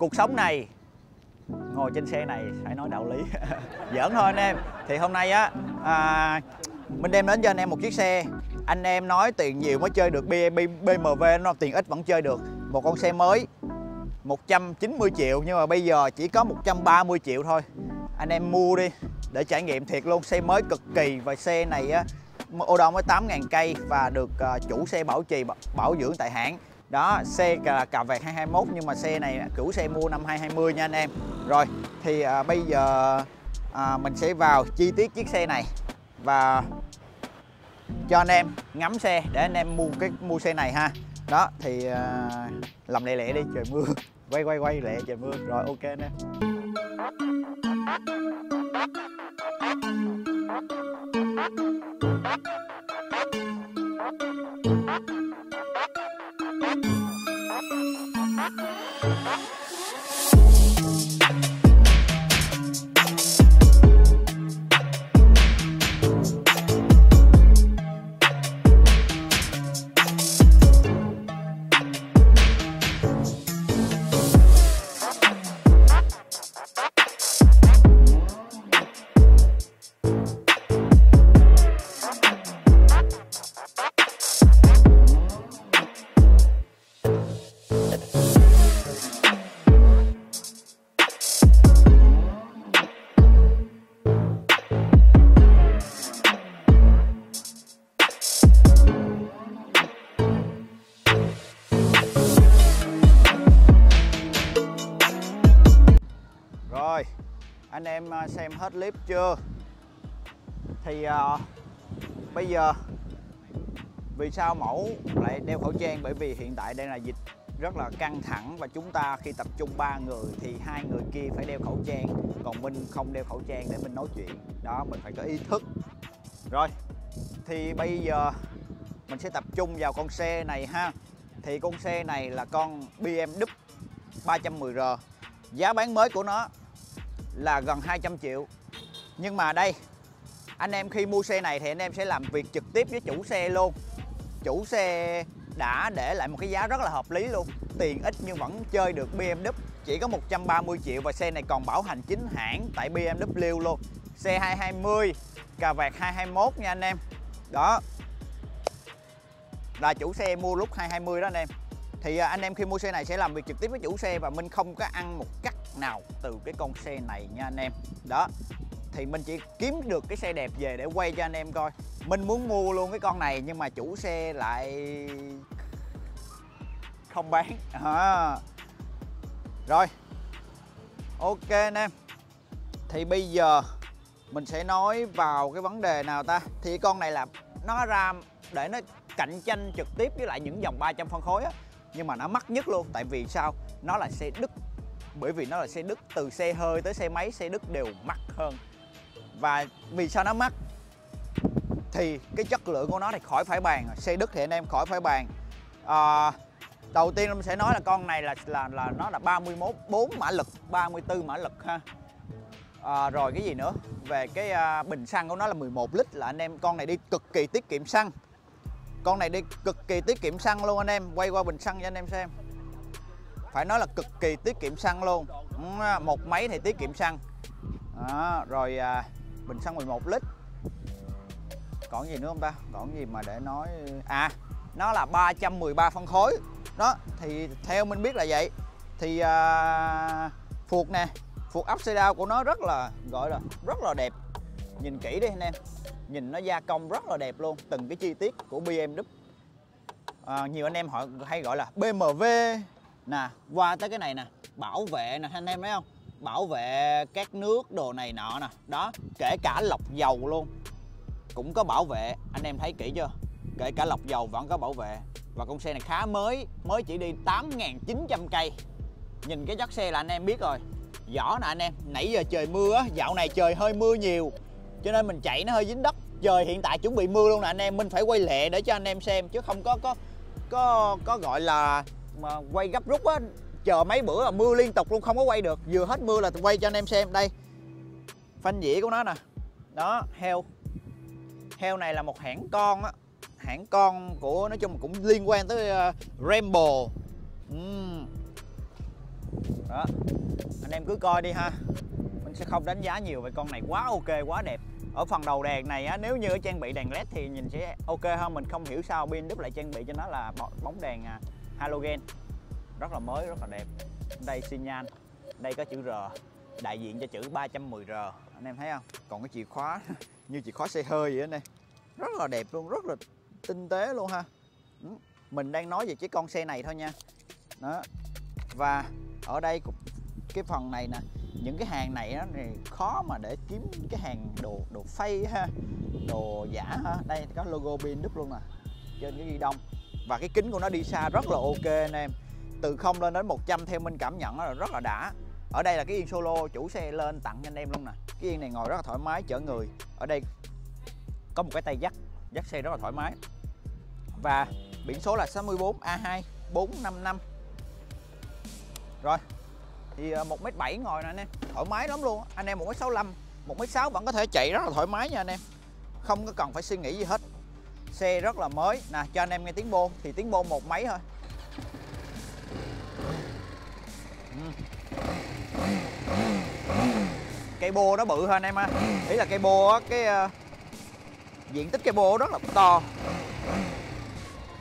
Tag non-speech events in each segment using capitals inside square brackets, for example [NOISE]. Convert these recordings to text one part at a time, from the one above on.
cuộc sống này ngồi trên xe này phải nói đạo lý. [LAUGHS] Giỡn thôi anh em. Thì hôm nay á à, mình đem đến cho anh em một chiếc xe. Anh em nói tiền nhiều mới chơi được BMW nó tiền ít vẫn chơi được. Một con xe mới 190 triệu nhưng mà bây giờ chỉ có 130 triệu thôi. Anh em mua đi để trải nghiệm thiệt luôn. Xe mới cực kỳ và xe này á ô đo mới 8.000 cây và được à, chủ xe bảo trì bảo dưỡng tại hãng đó xe là cà vẹt 221 nhưng mà xe này cũ xe mua năm 2020 nha anh em. Rồi thì à, bây giờ à, mình sẽ vào chi tiết chiếc xe này. Và cho anh em ngắm xe để anh em mua cái mua xe này ha. Đó thì à, làm lẹ lẹ đi trời mưa. [LAUGHS] Quay quay quay lẹ trời mưa. Rồi ok anh em. Rồi Ha ha ha! Anh em à, xem hết clip chưa? Thì uh, bây giờ Vì sao mẫu lại đeo khẩu trang? Bởi vì hiện tại đây là dịch rất là căng thẳng Và chúng ta khi tập trung ba người Thì hai người kia phải đeo khẩu trang Còn mình không đeo khẩu trang để mình nói chuyện. Đó mình phải có ý thức. Rồi thì bây giờ mình sẽ tập trung vào con xe này ha. Thì con xe này là con BMW 310R Giá bán mới của nó là gần 200 triệu. Nhưng mà đây, Anh em khi mua xe này thì anh em sẽ làm việc trực tiếp với chủ xe luôn. Chủ xe đã để lại một cái giá rất là hợp lý luôn. Tiền ít nhưng vẫn chơi được BMW Chỉ có 130 triệu và xe này còn bảo hành chính hãng tại BMW luôn. Xe 220 cà vạt 221 nha anh em. Đó. Là chủ xe mua lúc 220 đó anh em. Thì à, anh em khi mua xe này sẽ làm việc trực tiếp với chủ xe và mình không có ăn một cắt nào từ cái con xe này nha anh em. Đó, thì mình chỉ kiếm được cái xe đẹp về để quay cho anh em coi. Mình muốn mua luôn cái con này nhưng mà chủ xe lại không bán. À. rồi, ok anh em. Thì bây giờ mình sẽ nói vào cái vấn đề nào ta? Thì con này là nó ra để nó cạnh tranh trực tiếp với lại những dòng 300 phân khối á. Nhưng mà nó mắc nhất luôn, tại vì sao? Nó là xe đức bởi vì nó là xe đức từ xe hơi tới xe máy xe đức đều mắc hơn. Và vì sao nó mắc? Thì cái chất lượng của nó thì khỏi phải bàn xe đức thì anh em khỏi phải bàn. À, đầu tiên em sẽ nói là con này là là là nó là 31 4 mã lực 34 mã lực ha. À, rồi cái gì nữa? Về cái à, bình xăng của nó là 11 lít là anh em con này đi cực kỳ tiết kiệm xăng. Con này đi cực kỳ tiết kiệm xăng luôn anh em quay qua bình xăng cho anh em xem phải nói là cực kỳ tiết kiệm xăng luôn. À, một máy thì tiết kiệm xăng. Đó, rồi à, bình xăng 11 lít. Còn gì nữa không ta? Còn gì mà để nói à nó là 313 phân khối. Đó thì theo mình biết là vậy. Thì à, phuộc nè phuộc upside down của nó rất là gọi là rất là đẹp. Nhìn kỹ đi anh em. Nhìn nó gia công rất là đẹp luôn. Từng cái chi tiết của BMW à, nhiều anh em họ hay gọi là BMW nè, qua tới cái này nè, bảo vệ nè, anh em thấy không? Bảo vệ các nước đồ này nọ nè. Đó, kể cả lọc dầu luôn. Cũng có bảo vệ, anh em thấy kỹ chưa? Kể cả lọc dầu vẫn có bảo vệ. Và con xe này khá mới mới chỉ đi 8.900 cây. Nhìn cái chất xe là anh em biết rồi. Vỏ nè anh em, nãy giờ trời mưa á, dạo này trời hơi mưa nhiều. Cho nên mình chạy nó hơi dính đất. Trời hiện tại chuẩn bị mưa luôn nè anh em, mình phải quay lẹ để cho anh em xem, chứ không có có có có gọi là mà quay gấp rút á chờ mấy bữa là mưa liên tục luôn không có quay được. Vừa hết mưa là quay cho anh em xem đây. Phanh dĩa của nó nè. Đó heo. Heo này là một hãng con á. Hãng con của nói chung cũng liên quan tới uh, Rambo. Uhm. đó. Anh em cứ coi đi ha. Mình sẽ không đánh giá nhiều về con này quá ok quá đẹp. Ở phần đầu đèn này á, nếu như trang bị đèn led thì nhìn sẽ ok hơn. Mình không hiểu sao BMW lại trang bị cho nó là bóng đèn à, halogen. Rất là mới, rất là đẹp. Đây xi nhan đây có chữ R. Đại diện cho chữ 310R anh em thấy không? Còn cái chìa khóa [LAUGHS] như chìa khóa xe hơi vậy này rất là đẹp luôn, rất là tinh tế luôn ha. Ừ, mình đang nói về chiếc con xe này thôi nha. Đó. Và ở đây cái phần này nè, những cái hàng này nó thì khó mà để kiếm cái hàng đồ đồ phay ha. Đồ giả ha. Đây có logo pin đúc luôn nè. Trên cái ghi đông và cái kính của nó đi xa rất là ok anh em. Từ 0 lên đến 100 theo mình cảm nhận là rất là đã. Ở đây là cái yên solo, chủ xe lên tặng anh em luôn nè. Cái yên này ngồi rất là thoải mái, chở người. Ở đây có một cái tay dắt dắt xe rất là thoải mái. Và biển số là 64 A2 455 rồi, thì ờ, 1m7 ngồi nè anh em. Thoải mái lắm luôn. Anh em 1m65 1m6 vẫn có thể chạy rất là thoải mái nha anh em. Không có cần phải suy nghĩ gì hết xe rất là mới. Nè cho anh em nghe tiếng bô. Thì tiếng bô một máy thôi. Cây bô nó bự hơn em ha? Ý là cây bô á cái uh, diện tích cây bô rất là to.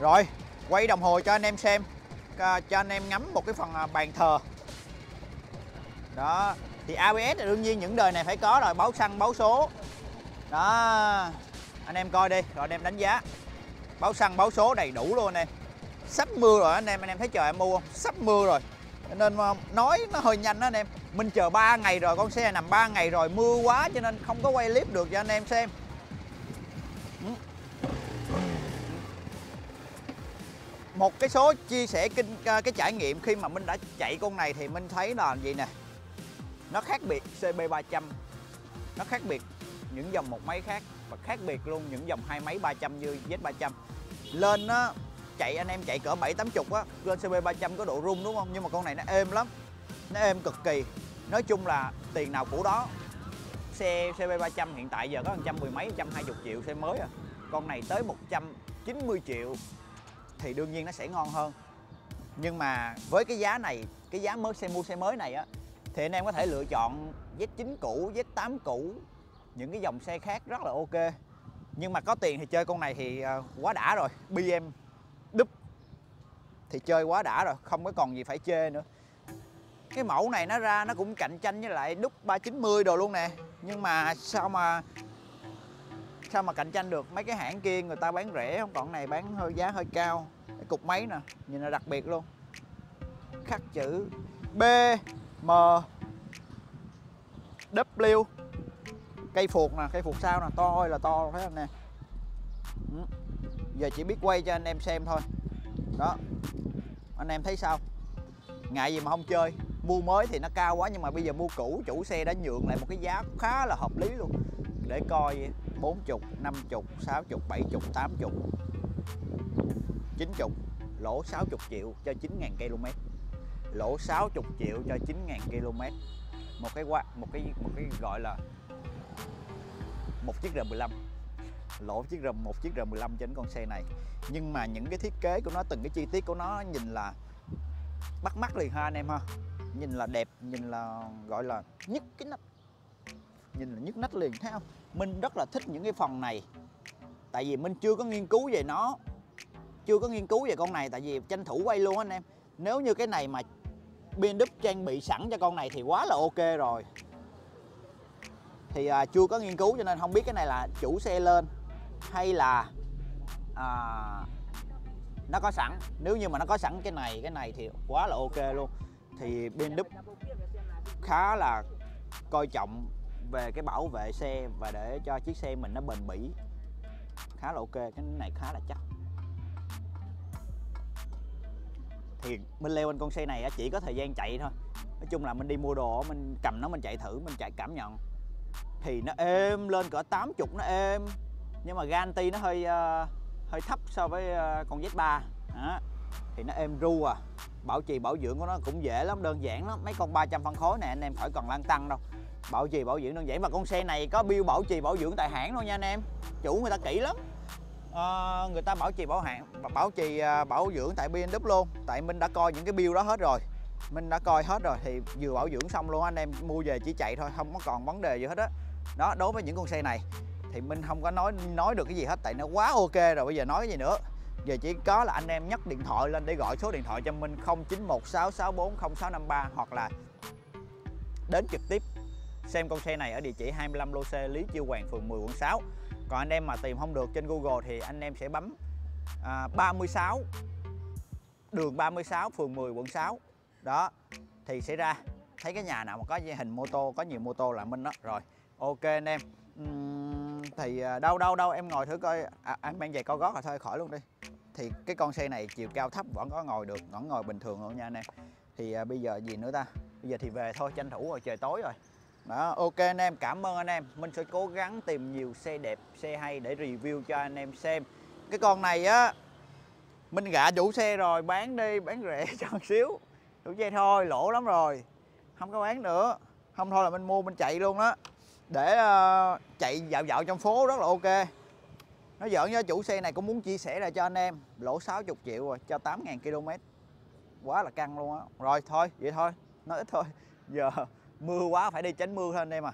Rồi quay đồng hồ cho anh em xem. Cho anh em ngắm một cái phần à, bàn thờ. Đó thì ABS thì đương nhiên những đời này phải có rồi. Báo xăng báo số. Đó anh em coi đi, rồi anh em đánh giá. Báo xăng, báo số đầy đủ luôn anh em. Sắp mưa rồi anh em anh em thấy trời em mua không? Sắp mưa rồi. Nên ờ, nói nó hơi nhanh đó anh em. Mình chờ 3 ngày rồi, con xe nằm 3 ngày rồi, mưa quá cho nên không có quay clip được cho anh em xem. Ừ. Một cái số chia sẻ kinh ờ, cái trải nghiệm khi mà mình đã chạy con này thì mình thấy là gì nè? Nó khác biệt CB300 nó khác biệt những dòng một máy khác và khác biệt luôn, những dòng hai máy 300 như Z300 lên á, chạy anh em chạy cỡ 7 80 á, lên CB300 có độ rung đúng không? Nhưng mà con này nó êm lắm, nó êm cực kỳ. Nói chung là tiền nào của đó xe CB300 hiện tại giờ có 110 mấy 120 triệu xe mới à. Con này tới 190 triệu thì đương nhiên nó sẽ ngon hơn. Nhưng mà với cái giá này, cái giá mới xe mua xe mới này á, thì anh em có thể lựa chọn Z9 cũ Z8 cũ những cái dòng xe khác rất là ok. Nhưng mà có tiền thì chơi con này thì ờ, quá đã rồi BM đúp thì chơi quá đã rồi, không có còn gì phải chê nữa. Cái mẫu này nó ra nó cũng cạnh tranh với lại đúc 390 đồ luôn nè. Nhưng mà sao mà sao mà cạnh tranh được? Mấy cái hãng kia người ta bán rẻ không? Còn này bán hơi giá hơi cao, cái cục máy nè, nhìn là đặc biệt luôn. Khắc chữ B M W cây phuộc nè cây phuộc sao nè to ơi là to thấy không nè? Ừ. giờ chỉ biết quay cho anh em xem thôi. Đó. Anh em thấy sao? Ngại gì mà không chơi? Mua mới thì nó cao quá nhưng mà bây giờ mua cũ chủ xe đã nhượng lại một cái giá khá là hợp lý luôn. Để coi 40, 50, 60, 70, 80 90 lỗ 60 triệu cho 9.000 km lỗ 60 triệu cho 9.000 km một cái qua một cái một cái gọi là một chiếc R15 lỗ chiếc R, một chiếc R15 trên con xe này. Nhưng mà những cái thiết kế của nó, từng cái chi tiết của nó nhìn là bắt mắt liền ha anh em ha. Nhìn là đẹp, nhìn là, gọi là nhức cái nách. Nhìn là nhức nách liền, thấy không? Minh rất là thích những cái phần này. Tại vì Minh chưa có nghiên cứu về nó. Chưa có nghiên cứu về con này, tại vì tranh thủ quay luôn anh em. Nếu như cái này mà BMW trang bị sẵn cho con này thì quá là ok rồi thì à, chưa có nghiên cứu cho nên không biết cái này là chủ xe lên hay là à, nó có sẵn. Nếu như mà nó có sẵn cái này cái này thì quá là ok luôn. Thì BMW khá là coi trọng về cái bảo vệ xe và để cho chiếc xe mình nó bền bỉ. Khá là ok cái này khá là chắc. Thì mình leo lên con xe này chỉ có thời gian chạy thôi. Nói chung là mình đi mua đồ mình cầm nó mình chạy thử mình chạy cảm nhận thì nó êm lên cỡ 80 nó êm. Nhưng mà ganti nó hơi uh, hơi thấp so với uh, con Z3 đó. thì nó êm ru à. Bảo trì bảo dưỡng của nó cũng dễ lắm đơn giản lắm. Mấy con 300 phân khối này anh em khỏi cần lăn tăng đâu. Bảo trì bảo dưỡng đơn giản. Và con xe này có bill bảo trì bảo dưỡng tại hãng luôn nha anh em. Chủ người ta kỹ lắm. À, người ta bảo trì bảo hạn bảo trì bảo dưỡng tại BMW luôn. Tại mình đã coi những cái bill đó hết rồi. Mình đã coi hết rồi thì vừa bảo dưỡng xong luôn anh em. Mua về chỉ chạy thôi không có còn vấn đề gì hết á đó đối với những con xe này thì Minh không có nói nói được cái gì hết tại nó quá ok rồi bây giờ nói cái gì nữa? Giờ chỉ có là anh em nhấc điện thoại lên để gọi số điện thoại cho Minh 0916640653 hoặc là đến trực tiếp xem con xe này ở địa chỉ 25 lô xe Lý Chiêu Hoàng phường 10 quận 6 còn anh em mà tìm không được trên Google thì anh em sẽ bấm à, 36 đường 36 phường 10 quận 6 đó thì sẽ ra thấy cái nhà nào mà có hình mô tô có nhiều mô tô là Minh đó. Rồi ok anh em. Uhm, thì à, đâu đâu đâu em ngồi thử coi. À, anh mang giày cao gót là thôi khỏi luôn đi. Thì cái con xe này chiều cao thấp vẫn có ngồi được vẫn ngồi bình thường luôn nha anh em. Thì à, bây giờ gì nữa ta? Bây giờ thì về thôi tranh thủ rồi trời tối rồi. Đó ok anh em cảm ơn anh em. Mình sẽ cố gắng tìm nhiều xe đẹp xe hay để review cho anh em xem. Cái con này á mình gạ chủ xe rồi bán đi bán rẻ [LAUGHS] cho một xíu. Chủ xe thôi lỗ lắm rồi. Không có bán nữa. Không thôi là mình mua mình chạy luôn đó để uh, chạy dạo dạo trong phố rất là ok. Nó giỡn với chủ xe này cũng muốn chia sẻ ra cho anh em. Lỗ 60 triệu rồi cho 8.000 km. Quá là căng luôn á. Rồi thôi vậy thôi. Nói ít thôi. Giờ mưa quá phải đi tránh mưa thôi anh em à.